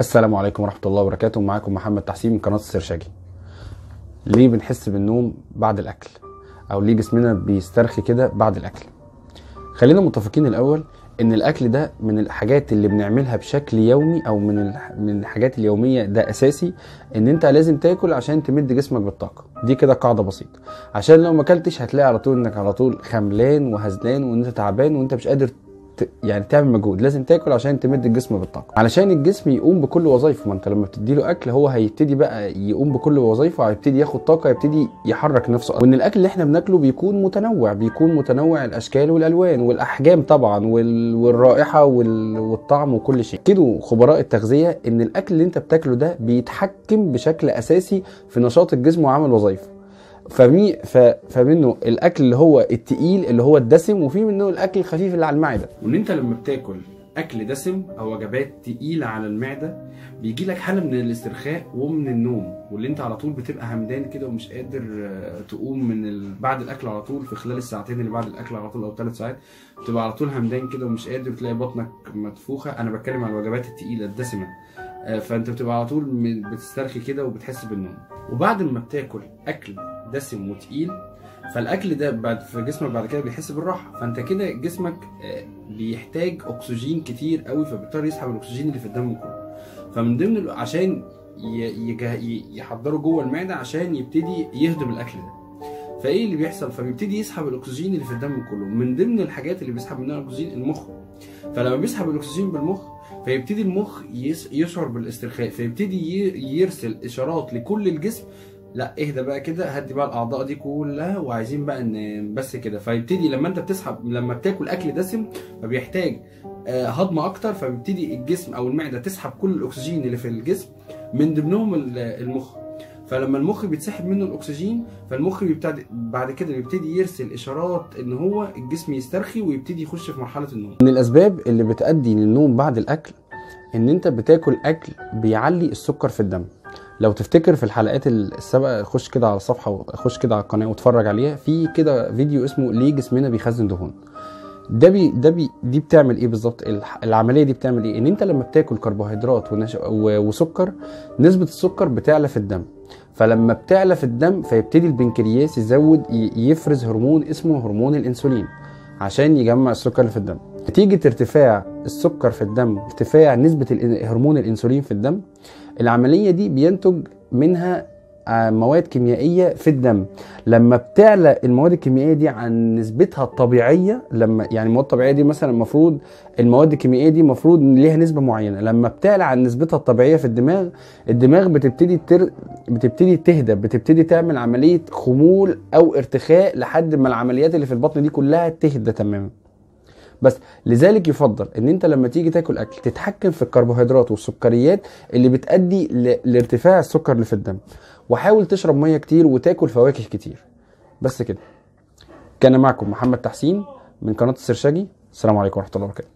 السلام عليكم ورحمة الله وبركاته. معاكم محمد تحسين من قناة السرشاجي. ليه بنحس بالنوم بعد الأكل؟ أو ليه جسمنا بيسترخي كده بعد الأكل؟ خلينا متفقين الأول إن الأكل ده من الحاجات اللي بنعملها بشكل يومي أو من من الحاجات اليومية. ده أساسي إن أنت لازم تاكل عشان تمد جسمك بالطاقة. دي كده قاعدة بسيطة. عشان لو ما أكلتش هتلاقي على طول إنك على طول خملان وهزلان وإن أنت تعبان وأنت مش قادر يعني تعمل مجهود. لازم تاكل عشان تمد الجسم بالطاقة. علشان الجسم يقوم بكل وظائفه. ما انت لما بتديله أكل هو هيبتدي بقى يقوم بكل وظائفه هيبتدي ياخد طاقة يبتدي يحرك نفسه. وإن الأكل اللي إحنا بناكله بيكون متنوع. بيكون متنوع الأشكال والألوان والأحجام طبعا وال... والرائحة وال... والطعم وكل شيء. كده خبراء التغذية إن الأكل اللي أنت بتاكله ده بيتحكم بشكل أساسي في نشاط الجسم وعمل وظائفه. فمي ف... فمنه الأكل اللي هو التقيل اللي هو الدسم وفي منه الأكل الخفيف اللي على المعدة. وإن أنت لما بتاكل أكل دسم أو وجبات تقيلة على المعدة بيجي لك حالة من الاسترخاء ومن النوم واللي أنت على طول بتبقى همدان كده ومش قادر آه، تقوم من ال... بعد الأكل على طول في خلال الساعتين اللي بعد الأكل على طول أو ثلاث ساعات بتبقى على طول همدان كده ومش قادر تلاقي بطنك مدفوخة. أنا بتكلم عن الوجبات التقيلة الدسمة. آه، فأنت بتبقى على طول بتسترخي كده وبتحس بالنوم. وبعد ما بتاكل أكل دسم وتقيل. فالأكل ده بعد في جسمك بعد كده بيحس بالراحة. فأنت كده جسمك آه، بيحتاج أكسجين كتير قوي فبيضطر يسحب الأكسجين اللي في الدم كله. فمن ضمن عشان يحضره جوه المعدة عشان يبتدي يهضم الأكل ده. فإيه اللي بيحصل؟ فبيبتدي يسحب الأكسجين اللي في الدم كله. من ضمن الحاجات اللي بيسحب منها الأكسجين المخ. فلما بيسحب الأكسجين بالمخ فيبتدي المخ يشعر بالاسترخاء. فيبتدي يرسل إشارات لكل الجسم لا اهدى بقى كده هدي بقى الأعضاء دي كلها وعايزين بقى إن بس كده. فيبتدي لما أنت بتسحب لما بتاكل أكل دسم فبيحتاج آه، هضم أكتر فبيبتدي الجسم أو المعدة تسحب كل الأكسجين اللي في الجسم من ضمنهم ال- المخ. فلما المخ بيتسحب منه الأكسجين فالمخ بيبتدي بعد كده بيبتدي يرسل إشارات إن هو الجسم يسترخي ويبتدي يخش في مرحلة النوم. من الأسباب اللي بتؤدي للنوم بعد الأكل إن أنت بتاكل أكل بيعلي السكر في الدم. لو تفتكر في الحلقات السابقة خش كده على الصفحة خش كده على القناة واتفرج عليها. في كده فيديو اسمه ليه جسمنا بيخزن دهون. ده بي ده بي دي بتعمل إيه بالظبط؟ العملية دي بتعمل إيه؟ إن أنت لما بتاكل كربوهيدرات وسكر نسبة السكر بتعلى في الدم. فلما بتعلى في الدم فيبتدي البنكرياس يزود يفرز هرمون اسمه هرمون الإنسولين عشان يجمع السكر اللي في الدم. نتيجة ارتفاع السكر في الدم ارتفاع الإن- هرمون الإنسولين في الدم العملية دي بينتج منها آه، مواد كيميائية في الدم. لما بتعلى المواد الكيميائية دي عن نسبتها الطبيعية لما يعني المواد الطبيعية دي مثلا المفروض المواد الكيميائية دي المفروض ليها نسبة معينة. لما بتعلى عن نسبتها الطبيعية في الدماغ الدماغ بتبتدي تر... بتبتدي تهدى بتبتدي تعمل عملية خمول أو ارتخاء لحد ما العمليات اللي في البطن دي كلها تهدى تماما. بس لذلك يفضل إن أنت لما تيجي تاكل أكل تتحكم في الكربوهيدرات والسكريات اللي بتؤدي. لارتفاع السكر اللي في الدم. وحاول تشرب مية كتير وتاكل فواكه كتير. بس كده. كان معكم محمد تحسين من قناة السرشاجي السلام عليكم ورحمة الله وبركاته.